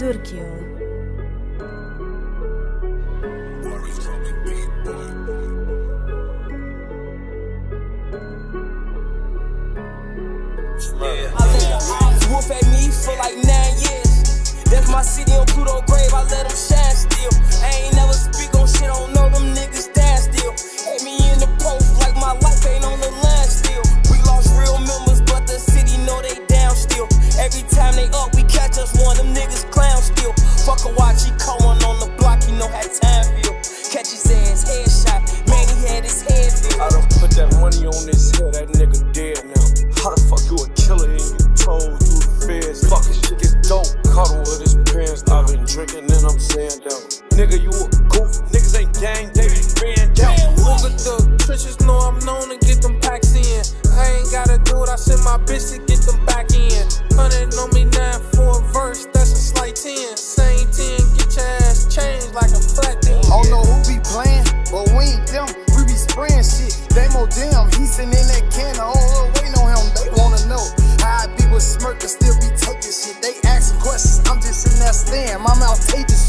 Türkiye. nigga, you a goof. Niggas ain't gang, they be being down. The trenches, know I'm known to get them packs in. I ain't gotta do it, I send my bitch to get them back in. Hundred on me nine for a verse, that's a slight ten. Same ten, get your ass changed like a flat ten. I don't know who be playing, but we ain't them. We be spraying shit. They more damn, he sitting in that can. I don't wait on him, they wanna know. How I be with smirk and still be taking shit. They asking questions, I'm just in that stand. My mouth taking